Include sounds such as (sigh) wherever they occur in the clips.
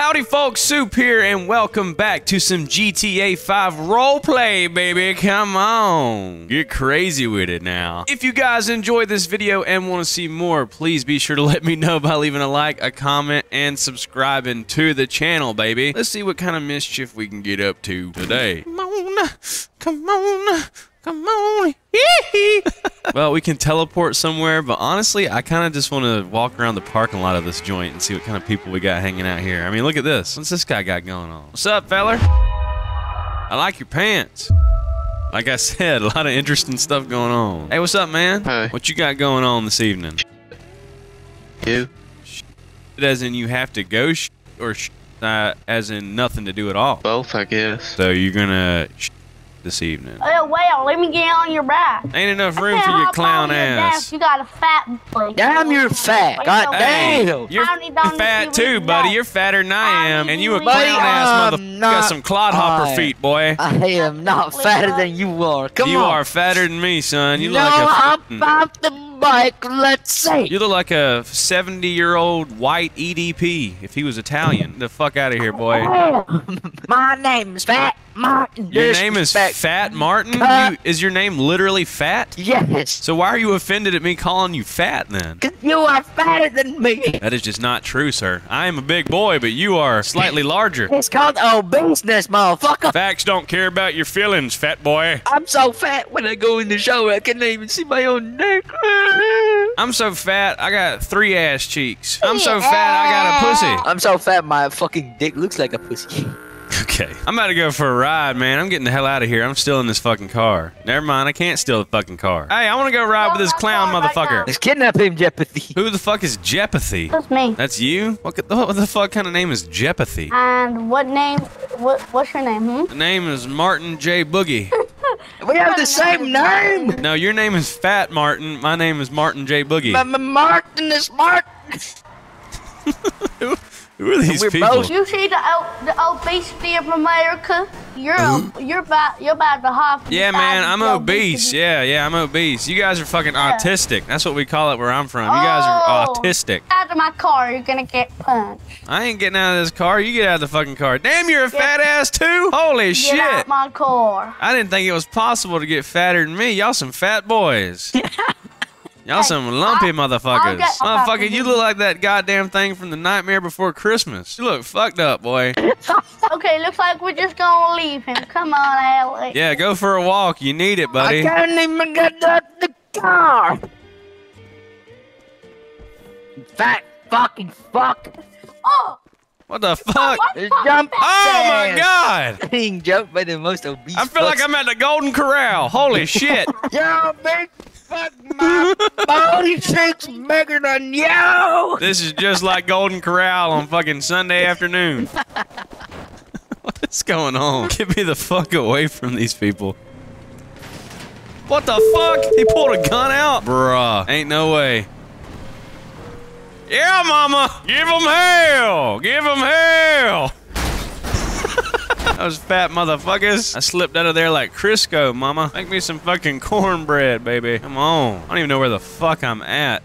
Howdy folks, Soup here, and welcome back to some GTA 5 roleplay, baby. Come on. Get crazy with it now. If you guys enjoyed this video and want to see more, please be sure to (laughs) let me know by leaving a like, a comment, and subscribing to the channel, baby. Let's see what kind of mischief we can get up to today. Come on, come on. Come on. (laughs) well, we can teleport somewhere, but honestly, I kind of just want to walk around the parking lot of this joint and see what kind of people we got hanging out here. I mean, look at this. What's this guy got going on? What's up, feller? I like your pants. Like I said, a lot of interesting stuff going on. Hey, what's up, man? Hey. What you got going on this evening? You? As in you have to go sh or sh uh, as in nothing to do at all? Both, I guess. So you're gonna sh this evening. Oh, well, let me get on your back. Ain't enough room for your clown on your ass. desk. You got a fat boy. Damn, you're fat. God no, Hey, damn. you're fat too, buddy. fuck. You're fatter than I am, and you a Buddy, clown ass I'm mother. You got some clodhopper I- feet, boy. I am not fatter than you are. Come you on. are fatter than me, son. You no, look like a. hop fucking- off the bike. Let's see. You look like a 70 year old white EDP if he was Italian. The fuck out of here, boy. Oh, my name's Fat Martin. Your name is Fat Martin? Uh, you, is your name literally Fat? Yes. So why are you offended at me calling you fat then? Cause you are fatter than me. That is just not true, sir. I am a big boy, but you are slightly larger. It's called obeseness, motherfucker. Facts don't care about your feelings, fat boy. I'm so fat when I go in the shower I can't even see my own neck. I'm so fat, I got three ass cheeks. I'm so fat, I got a pussy. I'm so fat my fucking dick looks like a pussy. Okay. I'm about to go for a ride, man. I'm getting the hell out of here. I'm still in this fucking car. Never mind, I can't steal the fucking car. Hey, I want to go ride with this clown Right now. motherfucker. Let's kidnap him, Jeopardy. Who the fuck is Jepathy? That's me. That's you? What the, what the fuck kind of name is Jepathy? And what name? What What's your name? Hmm? The name is Martin J. Boogie. (laughs) We have the same name. No, your name is Fat Martin. My name is Martin J. Boogie. My, my Martin is Martin. (laughs) Who, who are these We're people? both- You see the o- the obesity of America? You're o- you're about you're about to hop. Yeah, man, I'm the obese. Yeah, yeah, I'm obese. You guys are fucking autistic. That's what we call it where I'm from. You guys are Oh. autistic. Out of my car, you're gonna get punched. I ain't getting out of this car. You get out of the fucking car. Damn, you're a fat ass too? Holy Get shit. out my car. I didn't think it was possible to get fatter than me. Y'all some fat boys. (laughs) Y'all some lumpy I'll- motherfuckers. I'll get- Motherfucker, you look like that goddamn thing from the Nightmare Before Christmas. You look fucked up, boy. (laughs) Okay, looks like we're just gonna leave him. Come on, Alex. Yeah, go for a walk. You need it, buddy. I can't even get out the car. Fat fucking fuck. Oh, What the oh, fuck? Just jump. Oh my god! (laughs) Being jumped by the most obese. I feel like. I'm at the Golden Corral. Holy (laughs) shit. Yo, big fuck, my body shake's bigger than you. This is just like Golden Corral on fucking Sunday afternoon. (laughs) What's going on? Get me the fuck away from these people. What the fuck? He pulled a gun out? Bruh. Ain't no way. Yeah, mama. Give him hell. Give him hell. Those fat motherfuckers. I slipped out of there like Crisco, mama. Make me some fucking cornbread, baby. Come on. I don't even know where the fuck I'm at.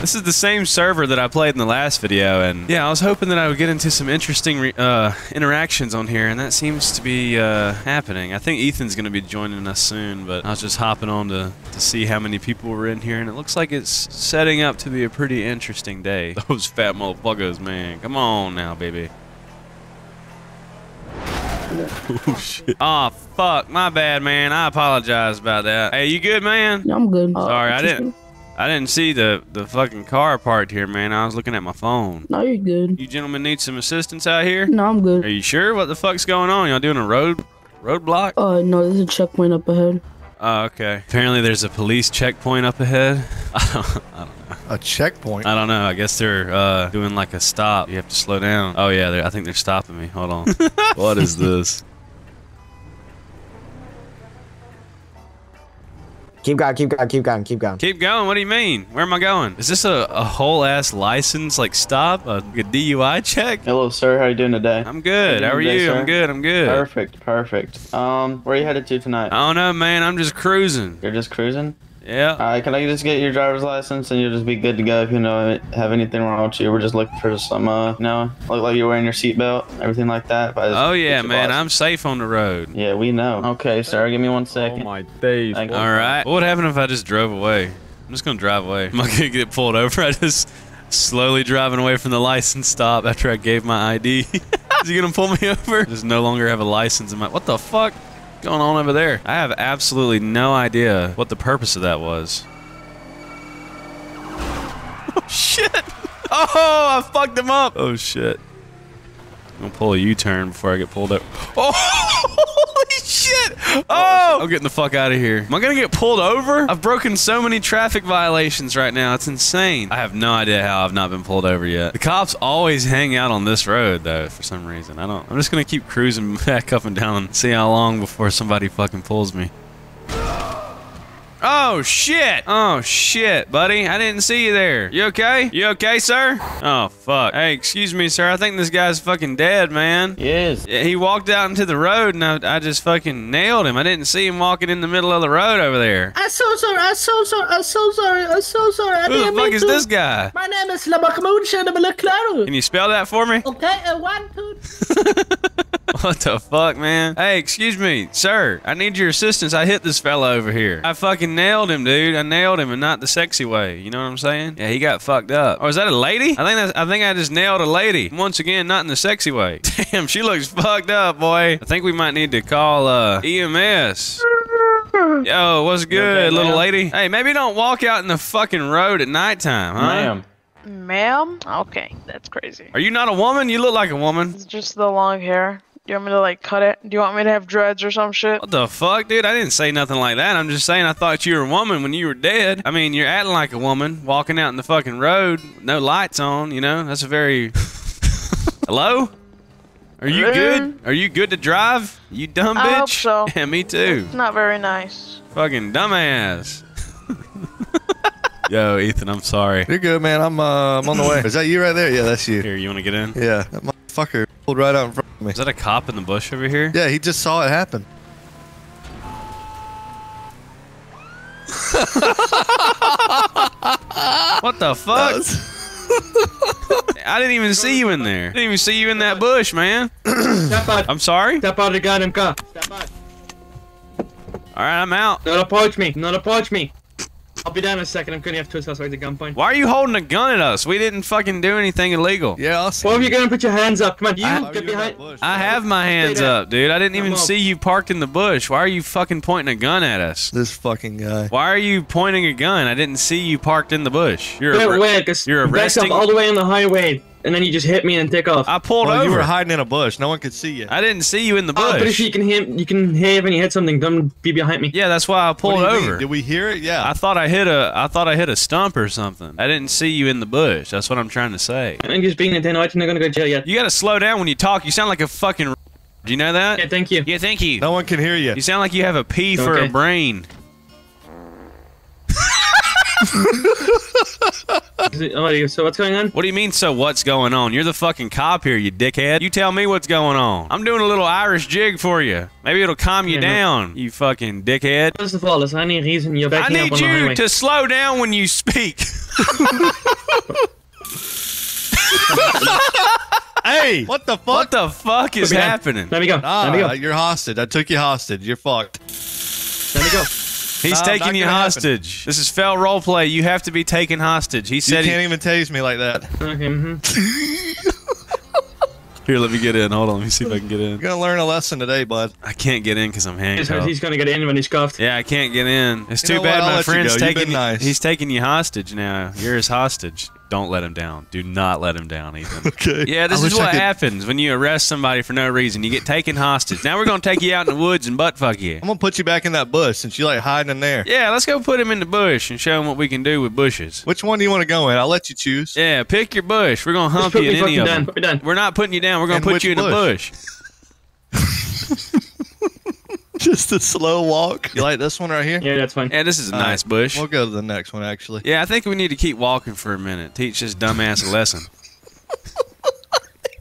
This is the same server that I played in the last video, and yeah, I was hoping that I would get into some interesting re- uh, interactions on here, and that seems to be uh, happening. I think Ethan's going to be joining us soon, but I was just hopping on to, to see how many people were in here, and it looks like it's setting up to be a pretty interesting day. Those fat motherfuckers, man. Come on now, baby. (laughs) Oh, shit. Aw, fuck. My bad, man. I apologize about that. Hey, you good, man? Yeah, I'm good. Uh, Sorry, I didn't. I didn't see the the fucking car parked here, man. I was looking at my phone. No, you're good. You gentlemen need some assistance out here? No, I'm good. Are you sure? What the fuck's going on? Y'all doing a road roadblock? Uh, no, there's a checkpoint up ahead. Oh, okay. Apparently, there's a police checkpoint up ahead. (laughs) I don't, I don't know. A checkpoint. I don't know. I guess they're uh, doing like a stop. You have to slow down. Oh yeah, I think they're stopping me. Hold on. (laughs) what is this? Keep going, keep going, keep going, keep going. Keep going. What do you mean? Where am I going? Is this a, a whole ass license like stop? A, a DUI check? Hello, sir. How you doing today? I'm good. How are Good day, you? I'm good. I'm good. Perfect, perfect. Um, where are you headed to tonight? I don't know, man. I'm just cruising. You're just cruising. Yeah. Alright, can I just get your driver's license and you'll just be good to go if you know have anything wrong with you? We're just looking for some, uh, you know, look like you're wearing your seatbelt, everything like that. If Oh yeah, your man. I'm safe on the road. Yeah, we know. Okay, sir, give me one Oh second. my days. Thank you. All right. What would happen if I just drove away? I'm just gonna drive away. (laughs) I'm not gonna get pulled over. (laughs) I just slowly driving away from the license stop after I gave my ID. (laughs) Is he gonna pull me over? I Just no longer have a license in my. What the fuck? Going on over there? I have absolutely no idea what the purpose of that was. (laughs) Oh, shit! Oh, I fucked him up. Oh shit. I'm gonna pull a U-turn before I get pulled over. (laughs) Oh, holy shit! Oh, oh, I'm getting the fuck out of here. Am I gonna get pulled over? I've broken so many traffic violations right now. It's insane. I have no idea how I've not been pulled over yet. The cops always hang out on this road though, for some reason. I don't. I'm just gonna keep cruising (laughs) back up and down and see how long before somebody fucking pulls me. Oh shit! Oh shit, buddy. I didn't see you there. You okay? You okay, sir? Oh fuck. Hey, excuse me, sir. I think this guy's fucking dead, man. Yes. Yeah, he walked out into the road and I, I just fucking nailed him. I didn't see him walking in the middle of the road over there. I'm so sorry. I'm so sorry. I'm so sorry. I'm so sorry. I Who the didn't fuck mean is to. this guy? My name is Labakamoon Shadabala Can you spell that for me? Okay, uh, one, two. (laughs) (laughs) What the fuck, man? Hey, excuse me, sir. I need your assistance. I hit this fella over here. I fucking nailed him, dude. I nailed him, and not the sexy way. You know what I'm saying? Yeah, he got fucked up. Or is that a lady? I think that's, I think I just nailed a lady. Once again, not in the sexy way. (laughs) Damn, she looks fucked up, boy. I think we might need to call uh EMS. Yo, what's good, okay, little lady? Hey, maybe don't walk out in the fucking road at nighttime, huh? Ma'am. Ma'am? Okay, that's crazy. Are you not a woman? You look like a woman. It's just the long hair. Do you want me to like cut it? Do you want me to have dreads or some shit? What the fuck, dude? I didn't say nothing like that. I'm just saying I thought you were a woman when you were dead. I mean, you're acting like a woman, walking out in the fucking road, no lights on, you know? That's a very. (laughs) Hello? Are you good? Are you good to drive? You dumb bitch? I hope so. (laughs) Yeah, me too. It's not very nice. Fucking dumbass. Yo, Ethan, I'm sorry. You're good, man. I'm uh, I'm on the way. Is that you right there? Yeah, that's you. Here, you want to get in? Yeah, that motherfucker pulled right out in front of me. Is that a cop in the bush over here? Yeah, he just saw it happen. (laughs) What the fuck? (laughs) I didn't even see you in there. I Didn't even see you in that bush, man. Step out. I'm sorry. Step out of the goddamn car. Step out. All right, I'm out. Don't approach me. Don't approach me. I'll be down in a second. I'm currently have two suspects at the gunpoint. Why are you holding a gun at us? We didn't fucking do anything illegal. Yeah, I'll see. Both of you gonna put your hands up. Come on, you I- get behind. I have my hands up, dude. I didn't even Come on. see you parked in the bush. Why are you fucking pointing a gun at us? This fucking guy. Why are you pointing a gun? I didn't see you parked in the bush. You're Wait, arre- wait, you're you backed up arresting- all the way on the highway, and then you just hit me and take off. I pulled Well, over. you were hiding in a bush. No one could see you. I didn't see you in the bush. Oh, but if bush. you can hit, you can hear when you hit something. Don't be behind me. yeah, that's why I What pulled do you mean? over. Did we hear it? Yeah. I thought I hit a I thought I hit a stump or something. I didn't see you in the bush. That's what I'm trying to say. I'm just being a ten. I'm not gonna go to jail yet. You gotta slow down when you talk. You sound like a fucking. Do you know that? Yeah, thank you. Yeah, thank you. no one can hear you. You sound like you have a P for a brain. (laughs) (laughs) Is it- oh, so what's going on? What do you mean? So what's going on? You're the fucking cop here, you dickhead. You tell me what's going on. I'm doing a little Irish jig for you. Maybe it'll calm you Yeah, no. down. You fucking dickhead. First of all, is there any reason you're I backing up need on the you to slow down when you speak. (laughs) hey, what the fuck? what the fuck is Put happening? Let me go. Ah, Let me go. you're hostage. I took you hostage. You're fucked. Let me go. He's Nah, taking you gonna happen. hostage. This is fail roleplay. You have to be taken hostage. He said he, can't even tase me like that. Okay. mhm. (laughs) Here, let me get in. Hold on. Let me see if I can get in. You're gonna learn a lesson today, bud. I can't get in because I'm He's, handcuffed. he's gonna get in when he's cuffed. Yeah, I can't get in. It's You too know what? bad I'll my let friend's go. You've taking nice. he's taking you hostage now. You're his hostage. Don't let him down. Do not let him down, Ethan. (laughs) Okay. Yeah, this I is what could- happens when you arrest somebody for no reason. You get taken hostage. Now we're gonna take you out in the woods and butt fuck you. I'm gonna put you back in that bush since you like hiding in there. Yeah, let's go put him in the bush and show him what we can do with bushes. Which one do you want to go in? I'll let you choose. Yeah, pick your bush. We're gonna hump you me in any of down. them. Put me down. We're not putting you down. We're gonna In put you in the bush? bush. (laughs) (laughs) Just a slow walk. You like this one right here? Yeah, that's fine. Yeah, this is a All nice right. bush. We'll go to the next one actually. Yeah, I think we need to keep walking for a minute. Teach this dumbass a lesson.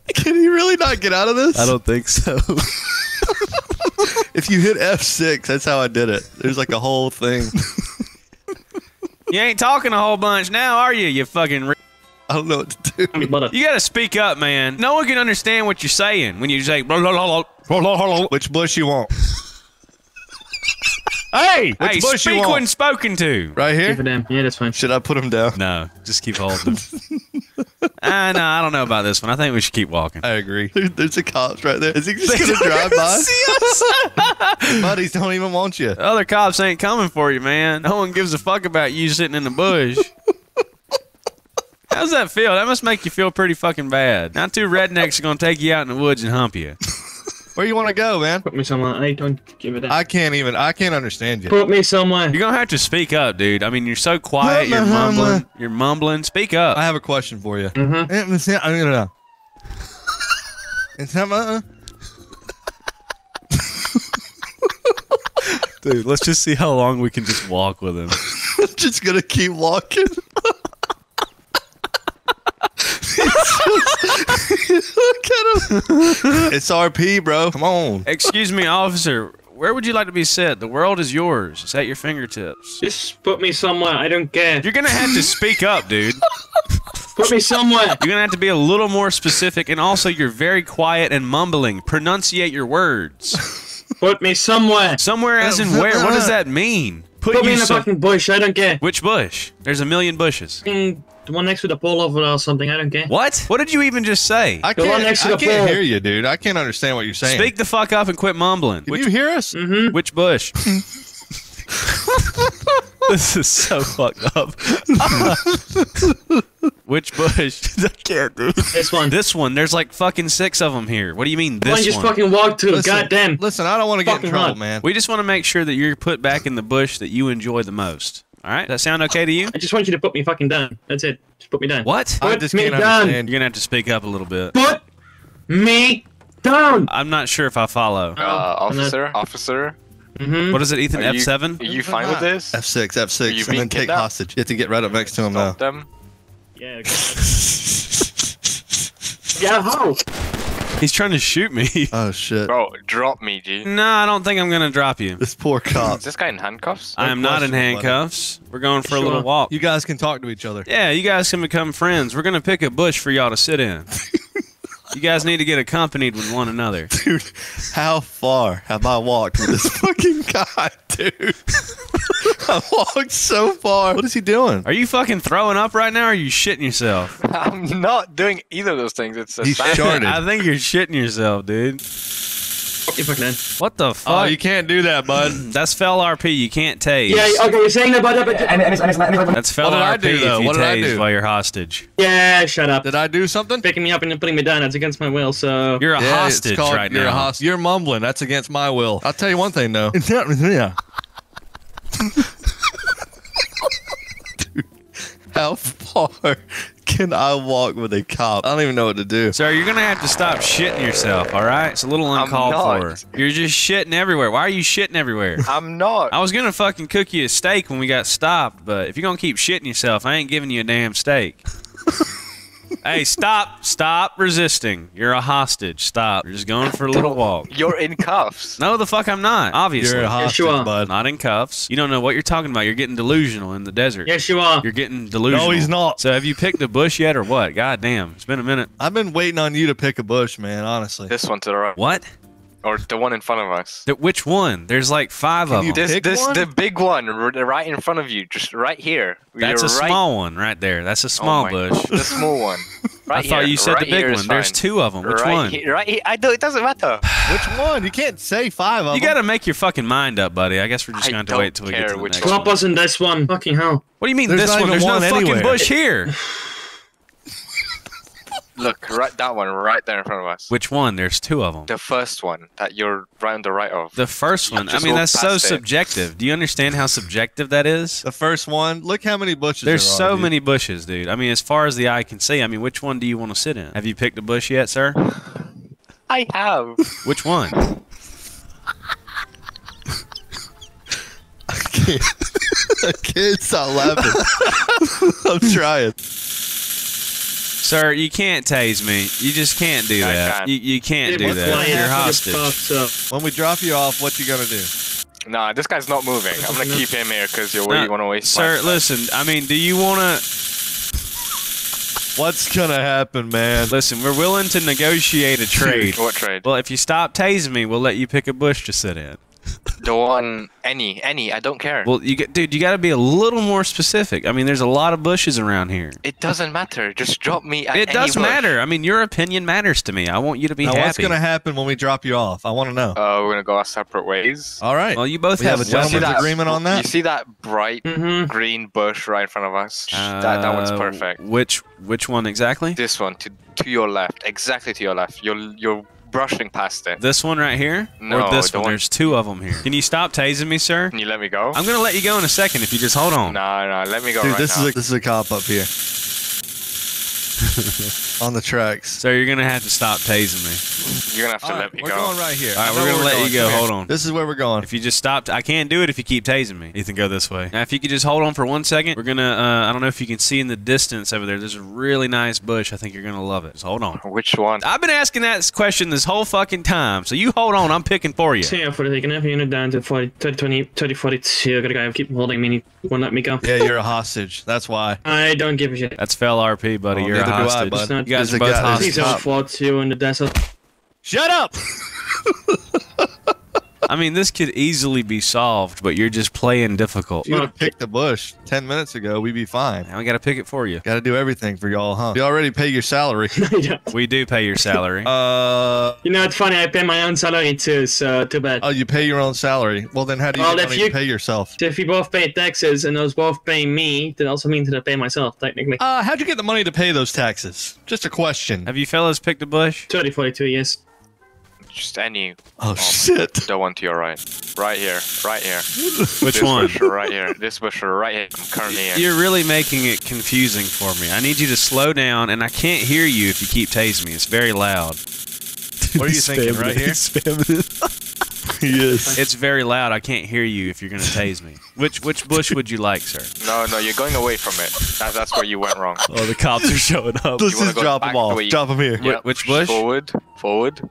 (laughs) Can you really not get out of this? I don't think so. (laughs) If you hit F6, that's how I did it. There's like a whole thing. You ain't talking a whole bunch now, are you? You fucking. Re- I don't know what to do. You gotta speak up, man. No one can understand what you're saying when you say. Blah, blah, blah, blah, blah, blah, blah. Which bush you want? Hey, which Hey, bush you speak when want? spoken to. Right keep here. it down. Yeah, that's fine. Should I put him down? No, just keep holding. (laughs) Ah, no, I don't know about this one. I think we should keep walking. I agree. There- There's a cops right there. Is he just gonna (laughs) drive by? (laughs) See us? Buddies don't even want you. Other cops ain't coming for you, man. No one gives a fuck about you sitting in the bush. How's that feel? That must make you feel pretty fucking bad. Not two rednecks are gonna take you out in the woods and hump you. Where you want to go, man? Put me somewhere. I don't give it down. I can't even. I can't understand you. Put me somewhere. You're gonna have to speak up, dude. I mean, you're so quiet. You're mumbling. You're mumbling. Speak up. I have a question for you. Mm-hmm. I don't know. It's not my. (laughs) Dude, let's just see how long we can just walk with him. (laughs) just gonna keep walking. (laughs) Look at him. It's RP, bro. Come on. Excuse me, officer. Where would you like to be set? The world is yours. It's at your fingertips. Just put me somewhere. I don't care. You're gonna have to (laughs) speak up, dude. Put me somewhere. You're gonna have to be a little more specific, and also you're very quiet and mumbling. Pronunciate your words. Put me somewhere. Somewhere as in where? What does that mean? Put you me in a some- fucking bush. I don't care. Which bush? There's a million bushes. Fucking The one next to the pole over or something. I don't care. What? What did you even just say? I The can't, next to I the can't pole. hear you, dude. I can't understand what you're saying. Speak the fuck up and quit mumbling. Can Which, you hear us? Mm-hmm. which bush? (laughs) (laughs) this is so fucked up. (laughs) which bush? I can't do This one. This one. There's like fucking six of them here. What do you mean The one this you just one? fucking walked to. Listen, Goddamn. Listen, I don't want to get in trouble, hot. man. We just want to make sure that you're put back in the bush that you enjoy the most. All right? Does that sound okay to you? I just want you to put me fucking down. That's it. Just put me down. What? I Put just me can't down. understand. You're gonna have to speak up a little bit. Put me down. I'm not sure if I follow. Uh, officer, officer, Mm-hmm. What is it, Ethan? F7? are you fine with this? F6, F6, you and being then take kidnapped? hostage. You have to get right up next to him now. Stop them. Yeah. okay. (laughs) yeah. How? He's trying to shoot me. (laughs) Oh shit! Bro, drop me, dude. no, I don't think I'm gonna drop you. This poor cop. Is this guy in handcuffs? I am not in question, buddy. handcuffs. We're going for a little walk. You guys can talk to each other. Yeah, you guys can become friends. We're gonna pick a bush for y'all to sit in. (laughs) you guys need to get accompanied with one another. (laughs) Dude, how far have I walked with this (laughs) fucking guy, dude? (laughs) I walked so far. What is he doing? Are you fucking throwing up right now or are you shitting yourself? I'm not doing either of those things. It's a He's sign. I think you're shitting yourself, dude. Fuck you, fucking man. What the oh, fuck? Oh, you can't do that, bud. (clears throat) That's fail RP. You can't tase. Yeah. Okay. You're saying about that, but That's fail What did I RP do, though? if you What did I tase do? while you're hostage. yeah. Shut up. Did I do something? Picking me up and then putting me down. That's against my will. So. You're a Yeah, hostage called- right you're now. A host- you're mumbling. That's against my will. I'll tell you one thing though. It's (laughs) not yeah. Dude, how far can I walk with a cop? I don't even know what to do. Sir, you're gonna have to stop shitting yourself, all right? It's a little uncalled for. You're just shitting everywhere. Why are you shitting everywhere? I'm not. I was gonna fucking cook you a steak when we got stopped, but if you're gonna keep shitting yourself, I ain't giving you a damn steak. (laughs) hey, stop! Stop resisting. You're a hostage. Stop. You're just going for a little walk. (laughs) You're in cuffs. No, the fuck I'm not. Obviously, You're a hostage, you are. bud. not in cuffs. You don't know what you're talking about. You're getting delusional in the desert. Yes, you are. You're getting delusional. No, he's not. So have you picked a bush yet, or what? God damn, it's been a minute. I've been waiting on you to pick a bush, man. Honestly. This one to the right, What? Or the one in front of us. Th- Which one? There's like five of you them. This, Pick this, one? the big one, right in front of you, just right here. That's You're a right- small one right there. That's a Oh small my- bush. (laughs) The small one. (laughs) Right I thought you said right the big here is one. There's two of them. Which right one? Here, right here. I don't. It doesn't matter. (sighs) Which one? You can't say five of You them. got to make your fucking mind up, buddy. I guess we're just going to don't wait till we get care to the next one. Drop one. us in this one. Fucking hell. What do you mean There's this one? even There's no one fucking bush here. (laughs) Look, right that one, right there in front of us. Which one? There's two of them. The first one that you're right on the right of. The first one. I mean, that's so it. subjective. Do you understand how subjective that is? The first one. Look how many bushes. There's there are, so dude. many bushes, dude. I mean, as far as the eye can see. I mean, which one do you want to sit in? Have you picked a bush yet, sir? I have. Which one? (laughs) I can't. (laughs) I can't stop laughing. (laughs) I'm trying. Sir, you can't tase me. You just can't do that. You, you can't Dude, do that. You're hostage. this fuck, so- When we drop you off, what you gonna do? Nah, this guy's not moving. I'm gonna keep him here because you're Nah, you want to waste. Sir, my listen. I mean, do you want to What's gonna happen, man? listen? We're willing to negotiate a trade. What trade? Well, if you stop tasing me, we'll let you pick a bush to sit in. The one, any, any. I don't care. Well, you get, dude, you got to be a little more specific. I mean, there's a lot of bushes around here. it doesn't matter. Just drop me. At It any does bush. matter. I mean, your opinion matters to me. I want you to be Now, happy. what's gonna happen when we drop you off? I want to know. Uh, we're gonna go our separate ways. All right. Well, you both We have have a gentleman's weapons. that- agreement on that. You see that bright Mm-hmm. green bush right in front of us? that that one's Uh, perfect. Which which one exactly? This one to to your left, exactly to your left. You're you're brushing past it. This one right here, No, or this one? one- There's two of them here. Can you stop tasing me, sir? Can you let me go? I'm gonna let you go in a second if you just hold on. No, no, let me go Dude, right this now. is a this is a cop up here. (laughs) on the tracks. So you're gonna have to stop tasing me. You're gonna have to All let right, me we're go. going right here. All right, I we're gonna let going. you go. Come here. Hold on. This is where we're going. If you just stopped, I can't do it if you keep tasing me. Ethan, go this way. Now, if you could just hold on for one second, we're gonna. Uh, I don't know if you can see in the distance over there. There's a really nice bush. I think you're gonna love it. Just hold on. Which one? I've been asking that question this whole fucking time. So you hold on. I'm picking for you. So yeah, for the taking every unit down to 40, 30, 20, 30, 42. Got a guy keep holding me. and He won't let me go. Yeah, you're a hostage. That's why. I don't give a shit. That's fail RP, buddy. Oh, you're a neither do I, hostage. bud. Not- You guys There's are both guy- there's a He's hostages. on floor two in the desert. Shut up. (laughs) I mean, this could easily be solved, but you're just playing difficult. If you would have picked the bush ten minutes ago, we'd be fine. Now we gotta pick it for you. Got to do everything for y'all, huh? You already pay your salary. (laughs) yeah. We do pay your salary. (laughs) uh, You know, it's funny. I pay my own salary too, so too bad. oh, you pay your own salary. Well, then how do you Well, if you- pay yourself? So if we both pay taxes and those both pay me, that also means that I pay myself technically. Uh, how'd you get the money to pay those taxes? Just a question. Have you fellas picked a bush? 30, 42 years. Just any. Oh shit! The one to your right. Right here. Right here. Which this one? Bush right here. This bush right here. I'm currently in. You're really making it confusing for me. I need you to slow down, and I can't hear you if you keep tasing me. It's very loud. (laughs) What are you thinking? Right here? (laughs) yes. It's very loud. I can't hear you if you're gonna tase me. Which which bush would you like, sir? No, no, you're going away from it. That, that's where you went wrong. Oh, the cops are showing up. Let's You just drop them the off. Drop them here. Yeah. which bush? Forward. Forward.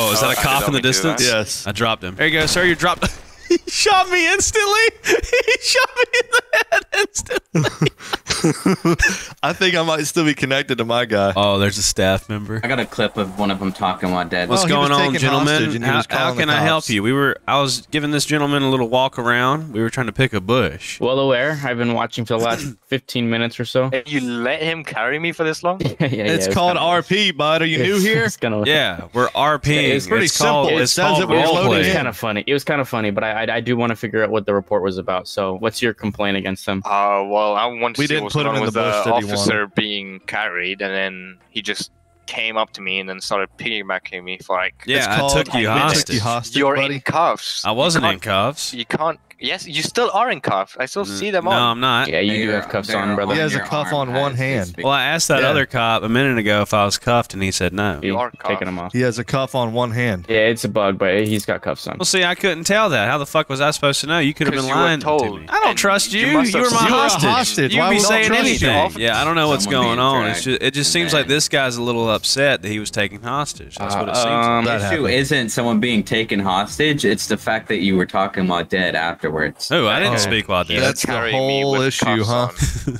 Oh, is Oh, that a oh, I cop did in the not mean to do that. distance? Yes. I dropped him. There you go, sir. You're dropped. (laughs) he shot me instantly. (laughs) he shot me in the head instantly. (laughs) I think I might still be connected to my guy. Oh, there's a staff member. I got a clip of one of them talking while dead. What's oh, Well, going on, gentlemen? How, how can I help you? We were. I was giving this gentleman a little walk around. We were trying to pick a bush. Well aware. I've been watching for the last (coughs) 15 minutes or so. And you let him carry me for this long? yeah, yeah, it's it called kinda- RP, bud. Are you new here? It's kind of Yeah, we're RPing. It's pretty called, simple. It It's says called it when it's loading It was kind of funny. It was kind of funny, but I, I I do want to figure out what the report was about. So, what's your complaint against them? Uh, well, I want to We see didn't what's put going him on in the with bush the that he officer being carried, and then he just came up to me and then started piggybacking me for like. Yeah, It's I took you we hostage. took you hostage, You're buddy. in cuffs. I wasn't in cuffs. You can't. Yes, you still are in cuffs. I still see them No, on. No, I'm not. Yeah, you do They're- have cuffs on, brother. He has a cuff on one hand. Well, I asked that Yeah. other cop a minute ago if I was cuffed, and he said no. You are taking cuffed. them off. He has a cuff on one hand. Yeah, it's a bug, but he's got cuffs on. Well, see, I couldn't tell that. How the fuck was I supposed to know? You could have been you were lying to me. I don't and trust you. you You, were my You hostage. hostage. You Why be saying trust you? anything. Yeah, I don't know what's going on. It's just, it just seems like this guy's a little upset that he was taken hostage. That's what it seems um, like. The issue isn't someone being taken hostage. It's the fact that you were talking about dead afterwards. Oh, I didn't Oh. speak while dead. That's the whole issue, huh? (laughs)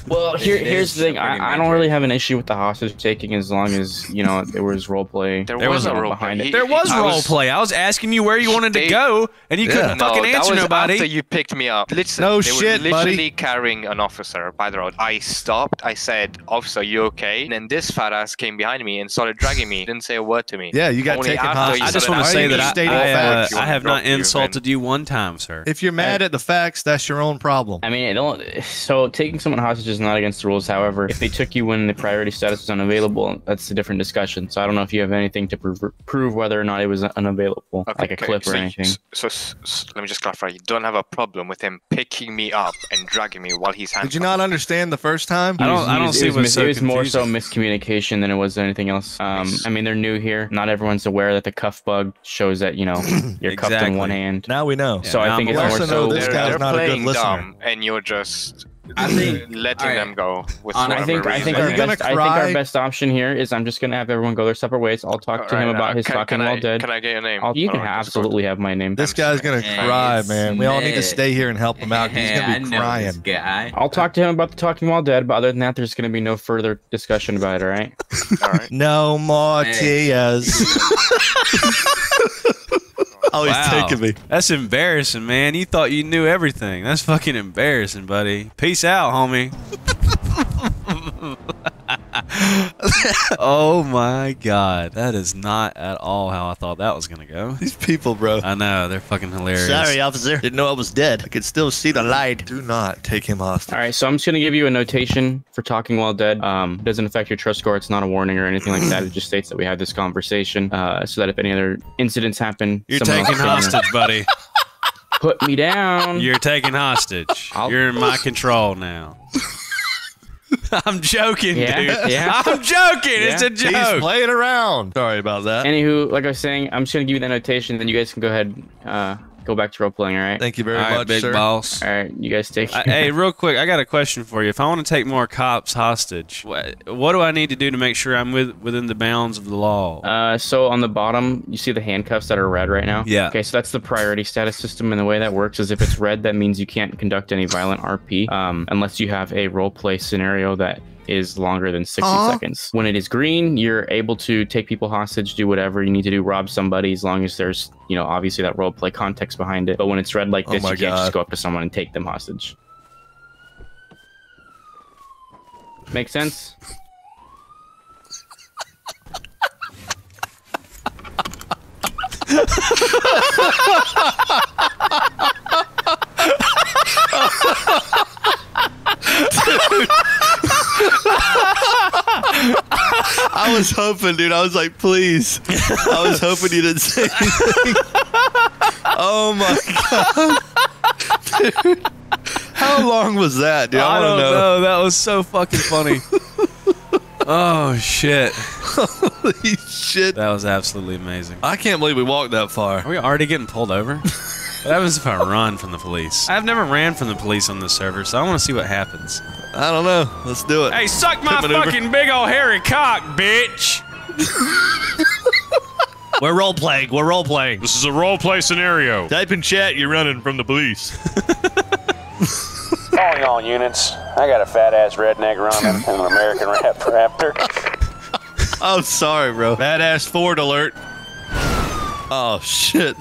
Well, here, here's the thing. I, I don't really have an issue with the hostage taking as long as you know there was role play. (laughs) There, There was, was a a role behind play. it. There was I role play. I was asking you where you wanted to go, and you Yeah. couldn't fucking answer that was nobody. after you picked me up. Listen, No they shit, were buddy. literally carrying an officer by the road. I stopped. I said, "Officer, you okay?" And then this fat ass came behind me and started dragging me. Didn't say a word to me. Yeah, you got Only taken hostage. I just want to say that I, stating I, uh, facts. I have not insulted you one time, sir. If you're mad at the facts, that's your own problem. I mean, it don't. So taking someone hostage is not against the rules. However, if they took you when the priority status was unavailable, that's a different discussion. So I don't know if you have anything to prove, prove whether or not it was unavailable, Okay, like a okay, clip so or you- anything. So, s s let me just clarify. You don't have a problem with him picking me up and dragging me while he's handcuffed. Did you not understand the first time? I don't- was- I don't was- see it was, what's mis- so it was more so miscommunication than it was anything else. Um, I mean, they're new here. Not everyone's aware that the cuff bug shows that you know (clears throat) you're cuffed in one Exactly. hand. Now we know. So Yeah, I think it's I'm more so. Also this They're, guy's they're not a good playing listener. dumb, and you're just I think letting Alright. them go with On- I think I think our best I think our best option here is I'm just gonna have everyone go their separate ways. I'll talk to him about uh, his can- talking can while I- dead. Can I get your name? I'll, you can absolutely have my name. This guy's gonna Hey, cry, it's man. We all need to stay here and help him out. He's gonna be crying. guy. I'll talk to him about the talking while dead, but other than that, there's going to be no further discussion about it. All right. All right. (laughs) No more Hey. tears. (laughs) (laughs) (laughs) oh, he's Wow. taking me. That's embarrassing, man. You thought you knew everything. That's fucking embarrassing, buddy. Peace out, homie. (laughs) (laughs) oh my god. That is not at all how I thought that was gonna go. (laughs) These people, bro. I know, they're fucking hilarious. Sorry, officer. Didn't know I was dead. I could still see the light. Do not take him hostage. All right. So I'm just going to give you a notation for talking while dead. Um, it doesn't affect your trust score. It's not a warning or anything like that. It just states that we had this conversation, uh, so that if any other incidents happen, You're taking hostage, buddy. Put me down. You're taking hostage. I'll- You're in my control now. (laughs) (laughs) I'm joking, Yeah, dude. yeah. (laughs) I'm joking. It's a joke. He's joke. playing around. Sorry about that. Anywho, like I was saying, I'm just going to give you the notation, then you guys can go ahead, uh, go back to role playing. All right. Thank you very All right, much, big sir. boss. All right. You guys take. I, (laughs) hey, real quick, I got a question for you. If I want to take more cops hostage, what, what do I need to do to make sure I'm with, within the bounds of the law? Uh, so on the bottom, you see the handcuffs that are red right now. Yeah. Okay, so that's the priority status system, and the way that works is if it's red, that means you can't conduct any violent RP, um, unless you have a role play scenario that is longer than 60 Aw. seconds. When it is green, you're able to take people hostage, do whatever you need to do, rob somebody, as long as there's, you know, obviously that role play context behind it. But when it's red like Oh this, my you can't God. just go up to someone and take them hostage. Make sense? (laughs) I was hoping, dude. I was like, please. I was hoping you didn't say anything. oh my god, dude. How long was that, dude? I, I don't know. know. That was so fucking funny. oh shit, Holy shit! that was absolutely amazing. I can't believe we walked that far. Are we already getting pulled over? What happens if I run from the police? I've never ran from the police on this server, so I want to see what happens. I don't know. Let's do it. Hey, suck my Quick maneuver. fucking big old hairy cock, bitch! (laughs) We're role playing. We're role playing. This is a role play scenario. Type in chat. You're running from the police. (laughs) Calling all units. I got a fat ass redneck running and an American rap (laughs) raptor. oh, sorry, bro. Badass Ford alert. Oh shit.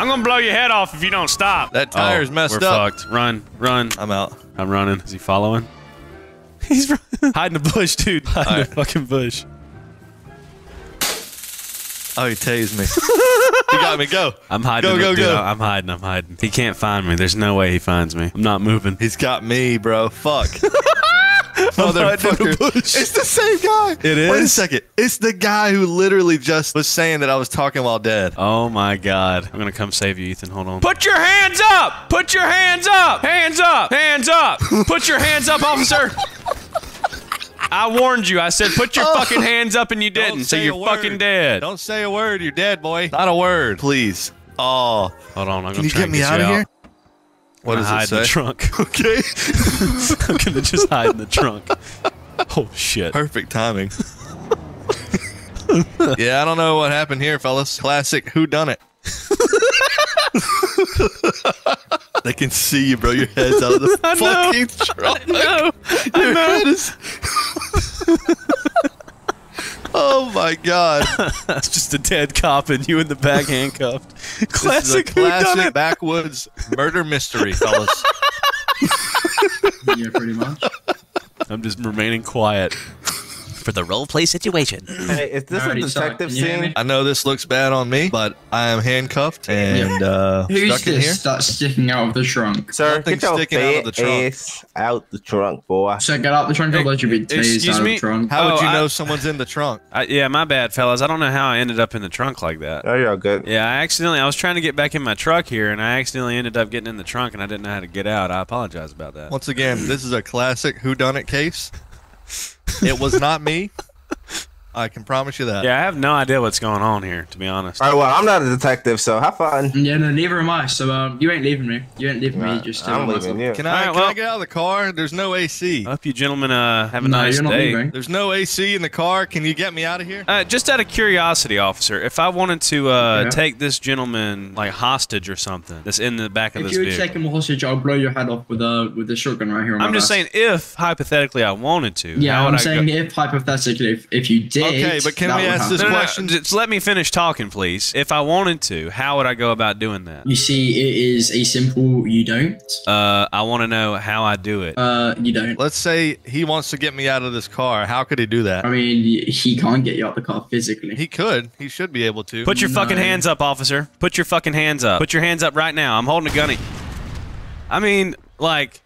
I'm gonna blow your head off if you don't stop. That tire's Oh, messed we're up. fucked. Run, run. I'm out. I'm running. Is he following? (laughs) He's run- hiding the bush, dude. Hide in Alright. the fucking bush. Oh, he tased me. (laughs) you got me. Go. I'm hiding. Go, go, dude, go. I'm hiding. I'm hiding. He can't find me. There's no way he finds me. I'm not moving. He's got me, bro. Fuck. (laughs) hiding in the Motherfucker. It's the same guy. It is. Wait a second. It's the guy who literally just was saying that I was talking while dead. Oh my god. I'm gonna come save you, Ethan. Hold on. Put your hands up! Put your hands up! Hands up! Hands up! Put your hands up, officer! I warned you. I said put your fucking hands up and you didn't, so you're fucking dead. Don't say a word. You're dead, boy. Not a word. Please. Oh. Hold on, I'm Can gonna you try get and me get out you of here? What What does hide it in the say? trunk. (laughs) Okay. (laughs) I'm gonna just hide in the trunk. Oh shit. Perfect timing. yeah, I don't know what happened here, fellas. Classic Who Done It. (laughs) they can see you, bro. Your head's out of the I know. fucking trunk. No. Your head is. Oh my god! (laughs) That's just a dead cop and you in the back (laughs) handcuffed. Classic, this is a classic backwoods murder mystery, fellas. (laughs) yeah, pretty much. I'm just remaining quiet for the role play situation. (clears throat) Hey, is this a Already saw detective Can you hear scene? I know this looks bad on me, but I am handcuffed and uh, Who's stuck in here. this that's sticking out of the trunk? Sir, Nothing's get your sticking out of the fat trunk. ass out the trunk, boy. So get out the trunk or let you be tased Excuse out me? of the trunk. How would Oh, you I- know someone's in the trunk? I, yeah, my bad, fellas. I don't know how I ended up in the trunk like that. Oh, you're all good. Yeah, I accidentally. I was trying to get back in my truck here, and I accidentally ended up getting in the trunk, and I didn't know how to get out. I apologize about that. Once again, this is a classic whodunit case. It was not me. I can promise you that. Yeah, I have no idea what's going on here, to be honest. All right, well, I'm not a detective, so have fun. Yeah, no, neither am I. So um, you ain't leaving me. You ain't leaving me. Just I'm leaving you. Can I, All right, can well- I get out of the car? There's no AC. I hope you gentlemen uh, have a No, nice you're not day. leaving. There's no AC in the car. Can you get me out of here? Uh, just out of curiosity, officer, if I wanted to uh, Yeah. take this gentleman like hostage or something that's in the back of If this If you would vehicle, take him hostage, I'll blow your head off with a with a shotgun right here. On I'm my just vest. saying if hypothetically I wanted to. Yeah, how I'm I saying go- if hypothetically, if, if you did. Okay, but can that we would ask this No, happen. no, no, question? Just let me finish talking, please. If I wanted to, how would I go about doing that? You see, it is a simple. You don't. Uh, I want to know how I do it. Uh, you don't. Let's say he wants to get me out of this car. How could he do that? I mean, he can't get you out of the car physically. He could. He should be able to. Put your fucking hands up, officer. Put your fucking hands up. Put your hands up right now. I'm holding a gunny. I mean, like,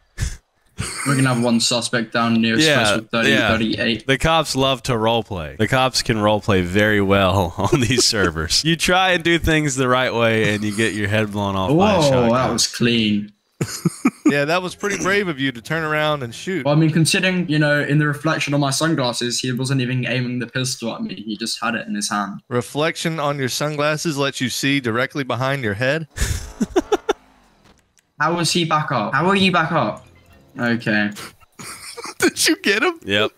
We're gonna have one suspect down near Yeah, special 30 yeah. 38. the cops love to roleplay. The cops can roleplay very well (laughs) on these servers. You try and do things the right way, and you get your head blown off Whoa, that was clean. (laughs) yeah, that was pretty brave of you to turn around and shoot. Well, I mean, considering you know, in the reflection on my sunglasses, he wasn't even aiming the pistol at me. He just had it in his hand. Reflection on your sunglasses lets you see directly behind your head. (laughs) How was he back up? How are you back up? Okay. (laughs) Did you get him? Yep.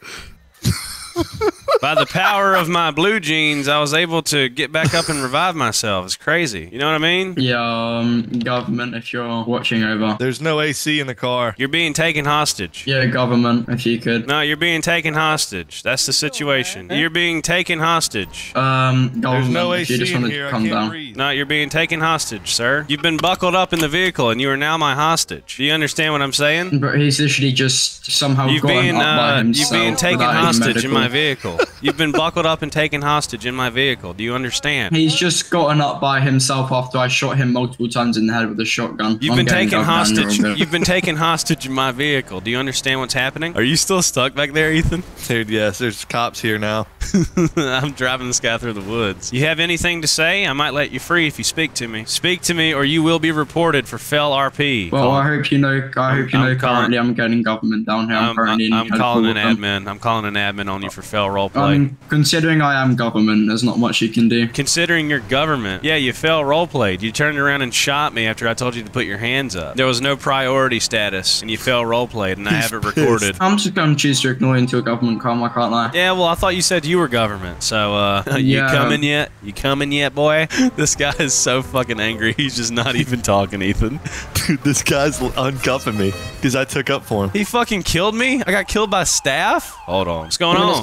(laughs) By the power of my blue jeans, I was able to get back up and revive myself. It's crazy. You know what I mean? Yeah, um, government, if you're watching over. There's no AC in the car. You're being taken hostage. Yeah, government, if you could. No, you're being taken hostage. That's the situation. You're being taken hostage. Um, There's government, no if you AC just in here. to I come can't down. breathe. No, you're being taken hostage, sir. You've been buckled up in the vehicle, and you are now my hostage. Do you understand what I'm saying? But he's literally just somehow You've gotten been up by uh, himself. you've been taken hostage in my vehicle. You've been buckled up and taken hostage in my vehicle. Do you understand? He's just gotten up by himself after I shot him multiple times in the head with a shotgun. You've I'm been taken gunned down a hostage. You've been taken hostage in my vehicle. Do you understand what's happening? Are you still stuck back there, Ethan? Dude, yes, there's cops here now. (laughs) I'm driving this guy through the woods. You have anything to say? I might let you free if you speak to me. Speak to me, or you will be reported for fail RP. Well, Call- I hope you know. I hope you I'm know. calling- Currently, I'm getting government down here. I'm, I'm, currently I'm calling an forward. admin. I'm calling an admin on you for fail roleplay. Um, considering I am government, there's not much you can do. Considering your government, yeah, you fail roleplayed. You turned around and shot me after I told you to put your hands up. There was no priority status, and you fail roleplayed, and I have it (laughs) recorded. I'm just going to choose to ignore you a government come. I can't lie. Yeah, well, I thought you said you were government. So, uh, (laughs) you coming yet? You coming yet, boy? (laughs) This guy is so fucking angry. He's just not even talking, Ethan. Dude, this guy's uncuffing me because I took up for him. He fucking killed me? I got killed by staff? Hold on. What's going I'm gonna on?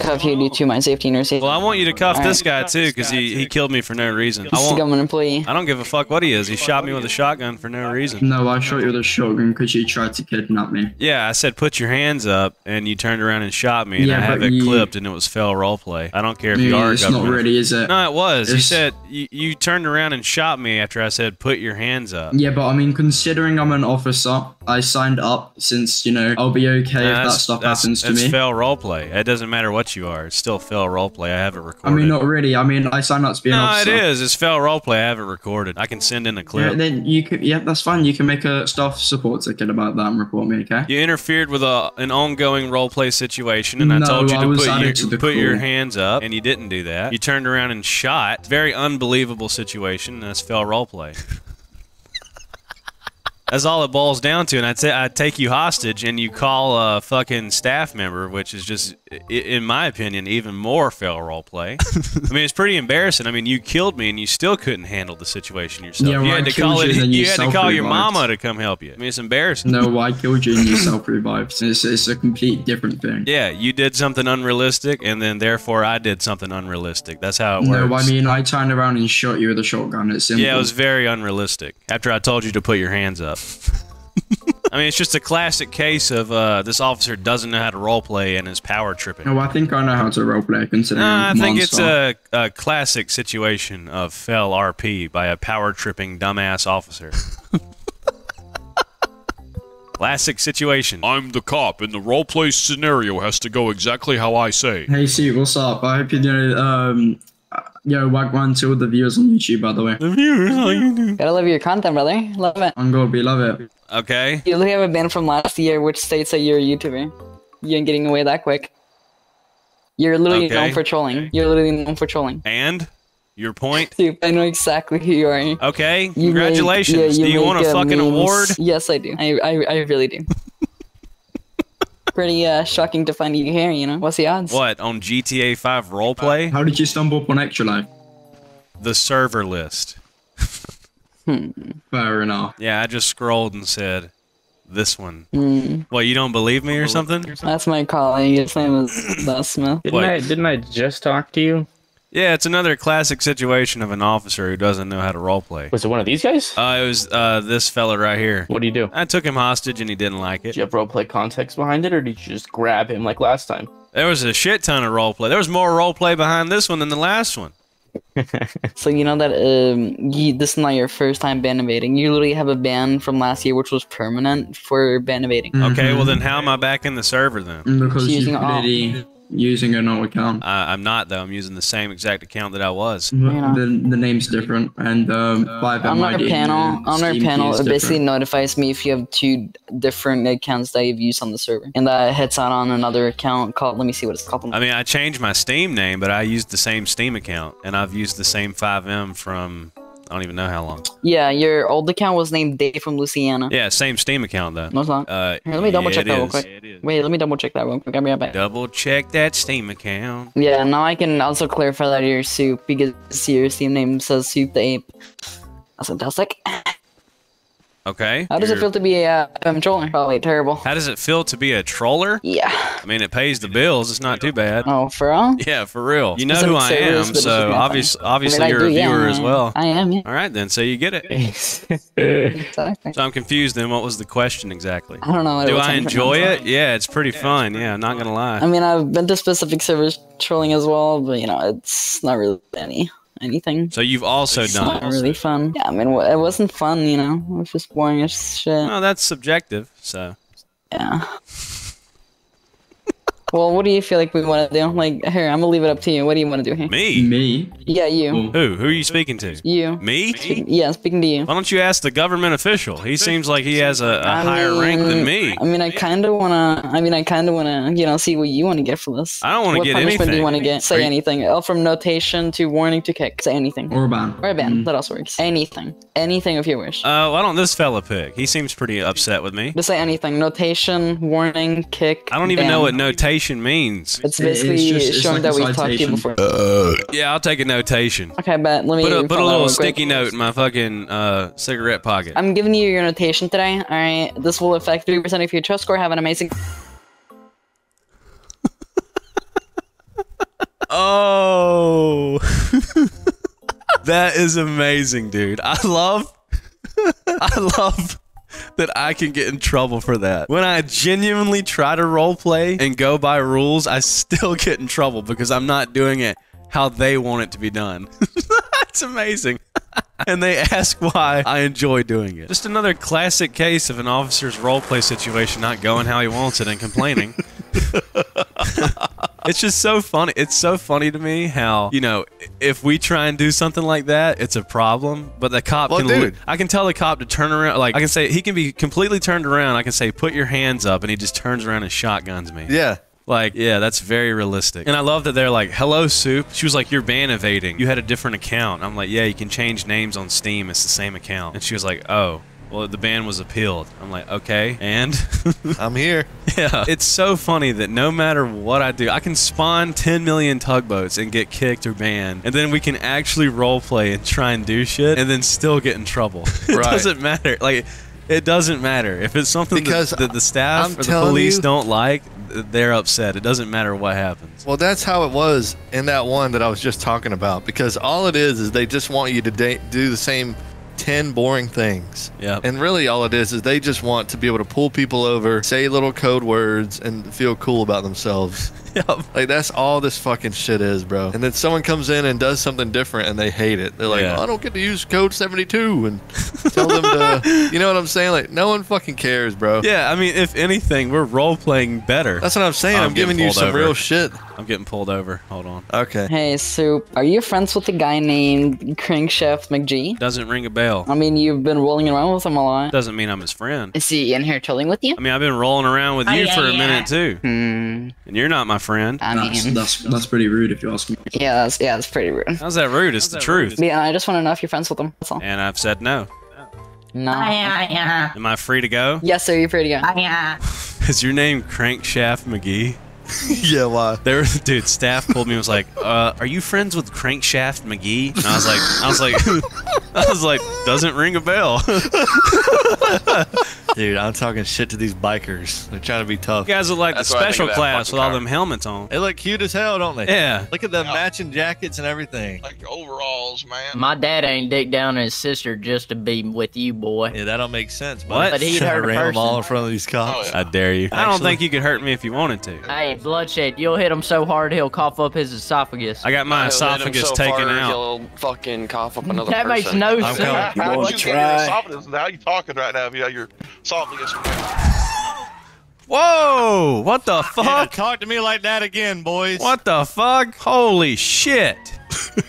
Just cuff you due to my safety and your safety. Well, I want you to cuff All this right. guy too, because he, he killed me for no reason. I, He's a want, government employee. I don't give a fuck what he is. He shot me with a shotgun for no reason. No, I shot you with a shotgun because you tried to kidnap me. Yeah, I said put your hands up, and you turned around and shot me, and Yeah, I have it you- clipped, and it was fail roleplay. I don't care if you Yeah, are it's government. not really, is it? No, it was. You said you, you turned around and shot me after I said put your hands up. Yeah, but I mean, considering I'm an officer, I signed up since you know I'll be okay if that stuff happens to that's me. fail roleplay. It doesn't matter what you are. It's still fail roleplay. I have it recorded. I mean, not really. I mean, I signed up to be an no, officer. it is. It's fail roleplay. I have it recorded. I can send in a Yeah, clip. then you could. Yeah, that's fine. You can make a staff support ticket about that and report me. Okay. You interfered with a, an ongoing roleplay situation, and I told you to put, your, to put your hands up, and you didn't do that. You turned around and shot. Very unbelievable situation, and that's fail roleplay. (laughs) That's all it boils down to, and I'd say I'd take you hostage, and you call a fucking staff member, which is just, in my opinion, even more fail role play. (laughs) I mean, it's pretty embarrassing. I mean, you killed me, and you still couldn't handle the situation yourself. Yeah, you well, had I to call killed it. you, You you had to call your mama to come help you. I mean, it's embarrassing. No, I killed you and you self-revived. It's, it's a complete different thing. Yeah, you did something unrealistic, and then therefore I did something unrealistic. That's how it works. No, I mean, I turned around and shot you with a shotgun. It's simple. yeah, it was very unrealistic. After I told you to put your hands up. I mean, it's just a classic case of uh, this officer doesn't know how to roleplay and is power tripping. No, I think I know how to roleplay considering Nah, I I'm think it's a, a classic situation of fail RP by a power tripping dumbass officer. (laughs) classic situation. I'm the cop, and the roleplay scenario has to go exactly how I say. Hey, C, what's up? I hope you know. Um, yo, Wagwan to all the viewers on YouTube, by the way. The viewers, how you do? Gotta love your content, brother. Love it. I'm gonna be love it. Okay. You literally have a ban from last year, which states that you're a YouTuber. You ain't getting away that quick. You're literally Okay. known for trolling. You're literally known for trolling. And your point. (laughs) Soup, I know exactly who you are. You Okay, make- congratulations. yeah, do you want a fucking memes. award? Yes, I do. I, I, I really do. Pretty uh, shocking to find you here. You know, what's the odds? What on GTA 5 roleplay? How did you stumble upon Extra Life? The server list. (laughs) hmm. Fair enough. Yeah, I just scrolled and said this one. Hmm. What, you don't believe me or something? That's my colleague. His name is Les Smith. Didn't What? I didn't I just talk to you? Yeah, it's another classic situation of an officer who doesn't know how to roleplay. Was it one of these guys? Uh, it was uh, this fella right here. What do you do? I took him hostage and he didn't like it. Did you have roleplay context behind it, or did you just grab him like last time? There was a shit ton of roleplay. There was more roleplay behind this one than the last one. (laughs) So you know that um, you, this is not your first time ban evading. You literally have a ban from last year, which was permanent for ban evading. Okay, well then how am I back in the server then? Because She's you're all- clearly using an old account. I, I'm not though. I'm using the same exact account that I was. know. The, the name's different, and um, 5 On our MID, panel, on our Steam panel, it basically different. notifies me if you have two different accounts that you've used on the server, and that hits out on another account called. Let me see what it's called. I mean, I changed my Steam name, but I used the same Steam account, and I've used the same FiveM from I don't even know how long. Yeah, your old account was named Dave from Louisiana. Yeah, same Steam account though. No, it's not. Uh, Here, let me double yeah, check it that real is. quick. Wait, let me double check that real quick. I'll be right back. Double check that Steam account. Yeah, now I can also clarify that you're Soup because your Steam name says Soup the Ape. That's fantastic. Okay. How does it you're- feel to be a uh, FM troller? Oh, Probably terrible. How does it feel to be a troller? Yeah. I mean, it pays the bills. It's not too bad. Oh, for real? Yeah, for real. You know who I servers, am, but it's just so nothing. obvious, I mean, obviously you're do, a viewer I as well. I am, yeah. All right, then. So you get it. (laughs) Exactly. So I'm confused. Then, what was the question exactly? I don't know Do I enjoy different it? Yeah, it's pretty fun. Yeah, I'm not gonna lie. I mean, I've been to specific servers trolling as well, but you know, it's not really any anything. So you've also It's done not it. really fun. Yeah, I mean, it wasn't fun, you know. It was just boring as shit. No, that's subjective. So Yeah. Well, what do you feel like we want to do? Like, here, I'm gonna leave it up to you. What do you want to do here? me, me, Yeah, you. who? Who are you speaking to? You. Me? Speak- yeah, speaking to you. Why don't you ask the government official? He seems like he has a higher rank than me. I mean, I kind of wanna. I mean, I kind of wanna, you know, see what you want to get for this. I don't wanna What get punishment do you want to get? Are Say you- anything. Oh, from notation to warning to kick. Say anything. Or a ban. Or a ban. Mm. That also works. Anything. Anything if you wish. Uh, why don't this fella pick? He seems pretty upset with me. Just say anything. Notation, warning, kick. I don't even know what notation means. It's It- it's basically just- it's showing like that we've talked to you citation. before. Yeah, I'll take a notation. Okay, but let me Put a, put a little real quick. sticky note in my fucking uh, cigarette pocket. I'm giving you your notation today. All right, this will affect three percent of your trust score. Have an amazing. (laughs) Oh, (laughs) that is amazing, dude. I love, I love that I can get in trouble for that. When I genuinely try to roleplay and go by rules, I still (laughs) get in trouble because I'm not doing it how they want it to be done. (laughs) That's amazing. (laughs) and they ask why I enjoy doing it. Just another classic case of an officer's roleplay situation not going how he wants it and complaining. It's just so funny. It's so funny to me how, you know, if we try and do something like that, it's a problem. But the cop Well, can, dude. I can tell the cop to turn around. Like, I can say, he can be completely turned around. I can say, put your hands up. And he just turns around and shotguns me. Yeah. Like, yeah, that's very realistic. And I love that they're like, hello, Soup. She was like, you're ban evading. You had a different account. I'm like, yeah, you can change names on Steam. It's the same account. And she was like, oh. Well, the ban was appealed. I'm like, okay, and (laughs) I'm here. Yeah, it's so funny that no matter what I do, I can spawn 10 million tugboats and get kicked or banned, and then we can actually roleplay and try and do shit, and then still get in trouble. (laughs) it Right. doesn't matter. Like, it doesn't matter if it's something Because that, that the staff I'm or the police you- don't like. They're upset. It doesn't matter what happens. Well, that's how it was in that one that I was just talking about. Because all it is is they just want you to da- do the same 10 boring things. Yeah. And really, all it is is they just want to be able to pull people over, say little code words, and feel cool about themselves. (laughs) Yep. Like, that's all this fucking shit is, bro. And then someone comes in and does something different and they hate it. They're like, Yeah. "Oh, I don't get to use code 72 and tell them to, (laughs) you know what I'm saying? Like, no one fucking cares, bro. Yeah, I mean, if anything, we're role playing better. That's what I'm saying. I'm, getting giving you some over. real shit. I'm getting pulled over. Hold on. Okay. Hey, Soup, are you friends with a guy named Crankshaft McGee? Doesn't ring a bell. I mean, you've been rolling around with him a lot. Doesn't mean I'm his friend. Is he in here trolling with you? I mean, I've been rolling around with Oh, you yeah, for a yeah. minute too, Hmm. and you're not my friend. I That's, mean, that's that's pretty rude if you ask me. (laughs) yeah, that's yeah, that's pretty rude. How's that rude? It's the truth. Yeah, I just want to know if you're friends with them. That's all. And I've said no. No. Am I free to go? Yes, sir. You're free to go. (laughs) Is your name Crankshaft McGee? (laughs) yeah, why? There, was, dude. Staff pulled me. and Was like, uh, "Are you friends with Crankshaft McGee?" And I was like, "I was like, I was like, doesn't ring a bell." Dude, I'm talking shit to these bikers. They're trying to be tough. You guys look like That's the what I think special class fucking with all them helmets on. They look cute as hell, don't they? Yeah. Look at the matching jackets and everything. Like overalls, man. My dad ain't dick down his sister just to be with you, boy. Yeah, that don't make sense. What? But he'd hurt a ran them person. all in front of these cops. Oh, I dare you. I don't think you could hurt me if you wanted to. Hey, bloodshed, you'll hit him so hard he'll cough up his esophagus. I got my esophagus taken out. He'll fucking cough up another That makes no I'm (laughs) sense. coming. How wanna you get your esophagus? How you talking right now? If you have your esophagus. Whoa! What the Yeah, fuck? talk to me like that again, boys. What the fuck? Holy shit! (laughs)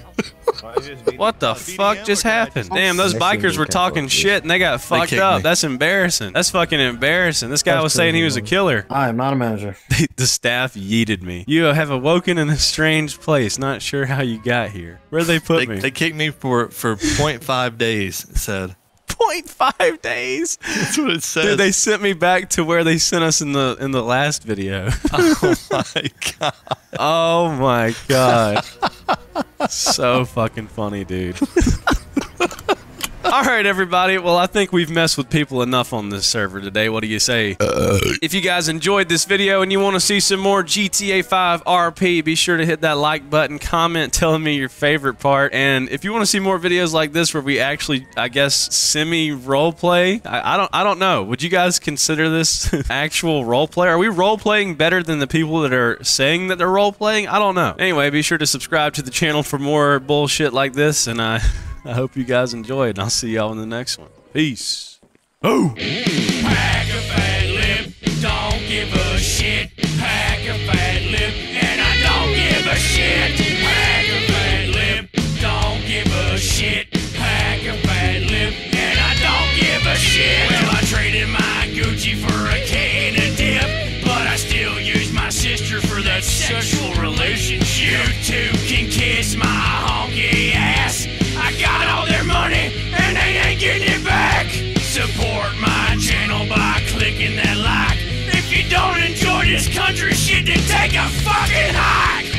What the fuck BDM just or can I happened? just- Damn, those bikers were talking shit and they got fucked kicked up. me. That's embarrassing. That's fucking embarrassing. This guy That's was saying he was a killer. I am not a manager. (laughs) the staff yeeted me. You have awoken in a strange place. Not sure how you got here. Where'd they put They, me? they kicked me for for (laughs) 0.5 days. It said. 0.5 days. That's what it says. Dude, they sent me back to where they sent us in the in the last video. (laughs) oh my god. oh my god. so fucking funny, dude. (laughs) All right, everybody. Well, I think we've messed with people enough on this server today. What do you say? If you guys enjoyed this video and you want to see some more GTA 5 RP, be sure to hit that like button, comment telling me your favorite part. And if you want to see more videos like this where we actually, I guess, semi role play, I, I don't, I don't know. Would you guys consider this (laughs) actual role play? Are we role playing better than the people that are saying that they're role playing? I don't know. Anyway, be sure to subscribe to the channel for more bullshit like this. And I, (laughs) I hope you guys enjoyed. And I'll see y'all in the next one. Peace. Oh. Pack a fat lip, don't give a shit. Pack a fat lip, and I don't give a shit. Pack a fat lip, don't give a shit. Pack a fat lip, and I don't give a shit. Well, I traded my Gucci for a can of dip, but I still use my sister for that sexual relationship. You two can kiss my honky money, and they ain't getting it back. Support my channel by clicking that like. If you don't enjoy this country shit, then take a fucking hike.